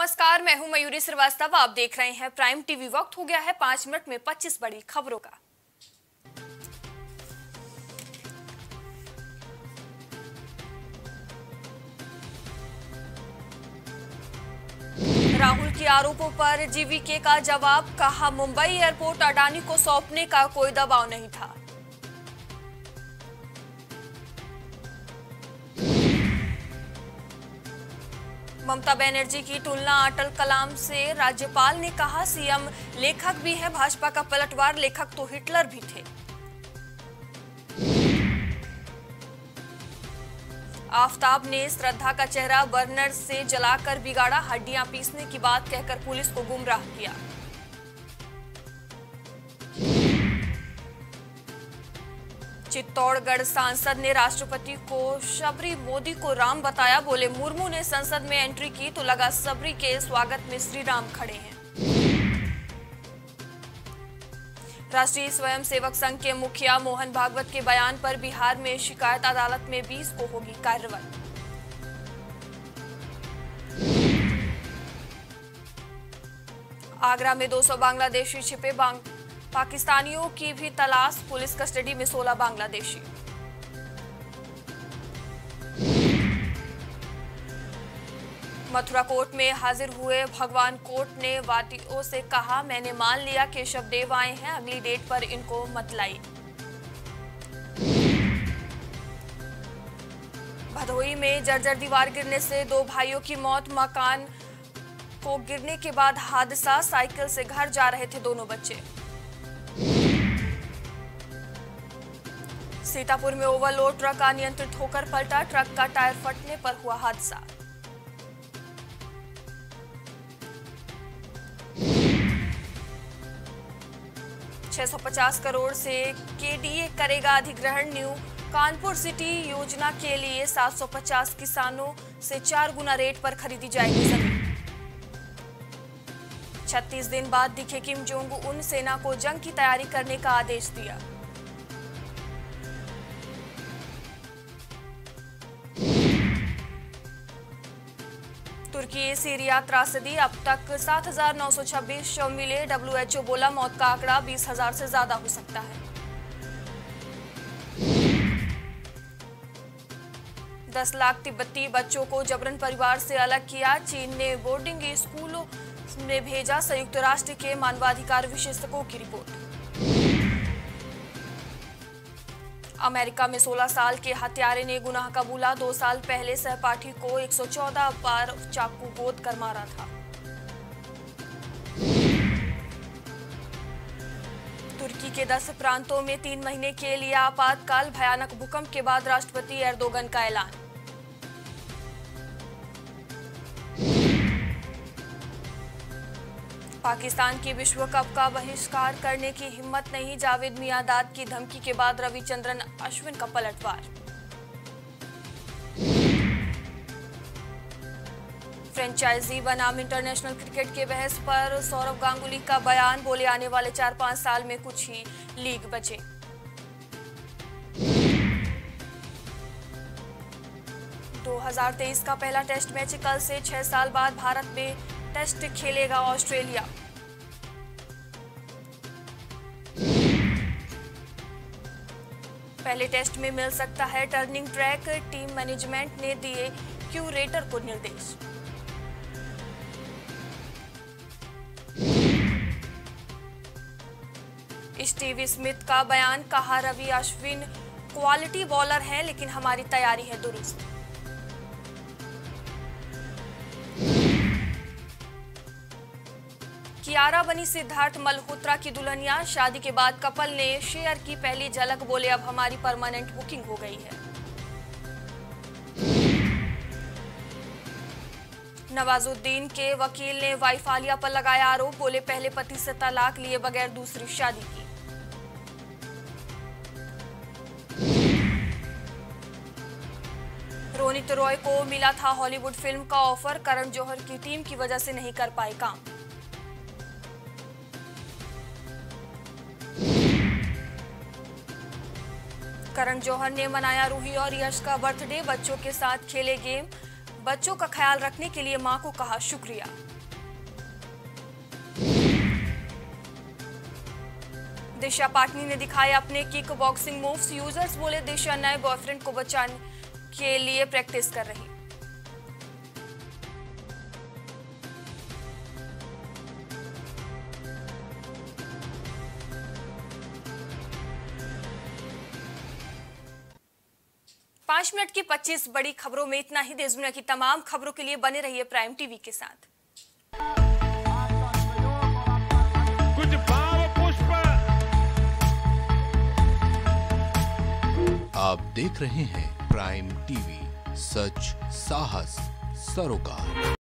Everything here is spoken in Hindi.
नमस्कार, मैं हूँ मयूरी श्रीवास्तव, आप देख रहे हैं प्राइम टीवी वक्त। हो गया है पाँच मिनट में 25 बड़ी खबरों का। राहुल के आरोपों पर जीवीके का जवाब, कहा मुंबई एयरपोर्ट, अडानी को सौंपने का कोई दबाव नहीं था। ममता बनर्जी की तुलना अटल कलाम से राज्यपाल ने कहा, सीएम लेखक भी है, भाजपा का पलटवार लेखक तो हिटलर भी थे। आफताब ने श्रद्धा का चेहरा बर्नर से जलाकर बिगाड़ा, हड्डियाँ पीसने की बात कहकर पुलिस को गुमराह किया। चित्तौड़गढ़ सांसद ने राष्ट्रपति को शबरी, मोदी को राम बताया, बोले, मुर्मू ने संसद में एंट्री की तो लगा सबरी के स्वागत में श्री राम खड़े हैं। राष्ट्रीय स्वयंसेवक संघ के मुखिया मोहन भागवत के बयान पर बिहार में शिकायत अदालत में 20 को होगी कार्रवाई आगरा में 200 बांग्लादेशी छिपे बांग पाकिस्तानियों की भी तलाश, पुलिस कस्टडी में 16 बांग्लादेशी। मथुरा कोर्ट में हाजिर हुए भगवान कोर्ट ने वादियों से कहा, मैंने मान लिया कि शवदेव आए हैं, अगली डेट पर इनको मत लाई। भदोई में जर्जर दीवार गिरने से दो भाइयों की मौत, मकान को गिरने के बाद हादसा, साइकिल से घर जा रहे थे दोनों बच्चे। सीतापुर में ओवरलोड ट्रक अनियंत्रित होकर पलटा। ट्रक का टायर फटने पर हुआ हादसा। 650 करोड़ से केडीए करेगा अधिग्रहण न्यू। कानपुर सिटी योजना के लिए 750 किसानों से चार गुना रेट पर खरीदी जाएगी ज़मीन। 36 दिन बाद दिखे किम जोंग उन सेना को जंग की तैयारी करने का आदेश दिया। तुर्की सीरिया त्रासदी अब तक 7,926 शव मिले। डब्ल्यूएचओ बोला मौत का आंकड़ा 20,000 से ज़्यादा हो सकता है। दस लाख तिब्बती बच्चों को जबरन परिवार से अलग किया। चीन ने बोर्डिंग स्कूलों में भेजा। संयुक्त राष्ट्र के मानवाधिकार विशेषज्ञों की रिपोर्ट। अमेरिका में 16 साल के हत्यारे ने गुनाह कबूला। दो साल पहले सहपाठी को 114 बार चाकू गोद कर मारा था। तुर्की के 10 प्रांतों में तीन महीने के लिए आपातकाल, भयानक भूकंप के बाद राष्ट्रपति एर्दोगन का ऐलान। पाकिस्तान की विश्व कप का बहिष्कार करने की हिम्मत नहीं, जावेद मियादाद की धमकी के बाद रविचंद्रन अश्विन का पलटवार। फ्रेंचाइजी बनाम इंटरनेशनल क्रिकेट के बहस पर सौरव गांगुली का बयान, बोले आने वाले चार पाँच साल में कुछ ही लीग बचे। 2023 का पहला टेस्ट मैच कल से छह साल बाद भारत में टेस्ट खेलेगा ऑस्ट्रेलिया। पहले टेस्ट में मिल सकता है टर्निंग ट्रैक, टीम मैनेजमेंट ने दिए क्यूरेटर को निर्देश। स्टीवी स्मिथ का बयान कहा रवि अश्विन, क्वालिटी बॉलर है, लेकिन हमारी तैयारी है दुरुस्त। कियारा बनी सिद्धार्थ मल्होत्रा की दुल्हनिया। शादी के बाद कपल ने शेयर की पहली झलक, बोले, अब हमारी परमानेंट बुकिंग हो गई है। नवाजुद्दीन के वकील ने वाइफ आलिया पर लगाया आरोप, बोले, पहले पति से तलाक, लिए बगैर दूसरी शादी की। रोनित रॉय को मिला था हॉलीवुड फ़िल्म का ऑफ़र, करण जौहर की टीम की वजह से नहीं कर पाए काम। करण जौहर ने मनाया रूही और यश का बर्थडे। बच्चों के साथ खेले गेम। बच्चों का ख्याल रखने के लिए माँ को कहा शुक्रिया। दिशा पाटनी ने दिखाए अपने किक बॉक्सिंग मूव्स। यूज़र्स बोले, दिशा नए बॉयफ्रेंड को बचाने के लिए प्रैक्टिस कर रही। पाँच मिनट की 25 बड़ी खबरों में इतना ही। देश दुनिया की तमाम खबरों के लिए बने रहिए प्राइम टीवी के साथ। कुछ भाव पुष्प। आप देख रहे हैं प्राइम टीवी सच साहस सरोकार।